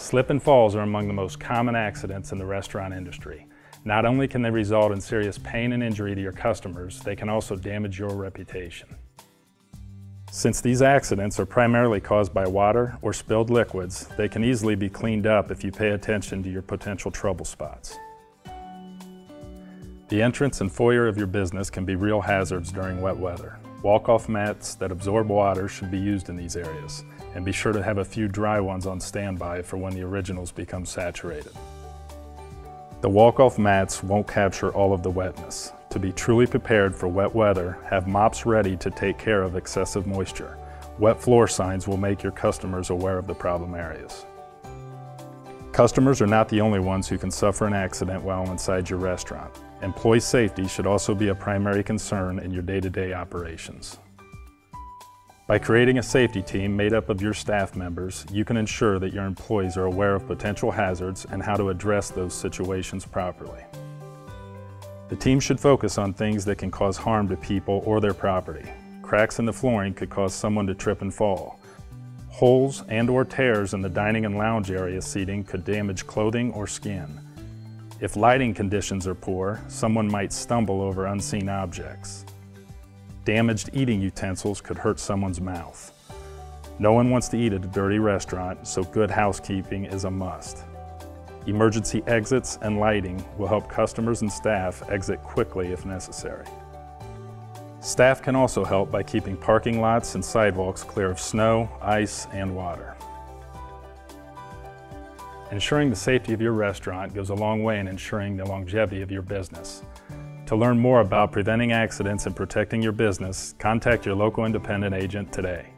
Slip and falls are among the most common accidents in the restaurant industry. Not only can they result in serious pain and injury to your customers, they can also damage your reputation. Since these accidents are primarily caused by water or spilled liquids, they can easily be cleaned up if you pay attention to your potential trouble spots. The entrance and foyer of your business can be real hazards during wet weather. Walk-off mats that absorb water should be used in these areas, and be sure to have a few dry ones on standby for when the originals become saturated. The walk-off mats won't capture all of the wetness. To be truly prepared for wet weather, have mops ready to take care of excessive moisture. Wet floor signs will make your customers aware of the problem areas. Customers are not the only ones who can suffer an accident while inside your restaurant. Employee safety should also be a primary concern in your day-to-day -day operations. By creating a safety team made up of your staff members, you can ensure that your employees are aware of potential hazards and how to address those situations properly. The team should focus on things that can cause harm to people or their property. Cracks in the flooring could cause someone to trip and fall. Holes and or tears in the dining and lounge area seating could damage clothing or skin. If lighting conditions are poor, someone might stumble over unseen objects. Damaged eating utensils could hurt someone's mouth. No one wants to eat at a dirty restaurant, so good housekeeping is a must. Emergency exits and lighting will help customers and staff exit quickly if necessary. Staff can also help by keeping parking lots and sidewalks clear of snow, ice, and water. Ensuring the safety of your restaurant goes a long way in ensuring the longevity of your business. To learn more about preventing accidents and protecting your business, contact your local independent agent today.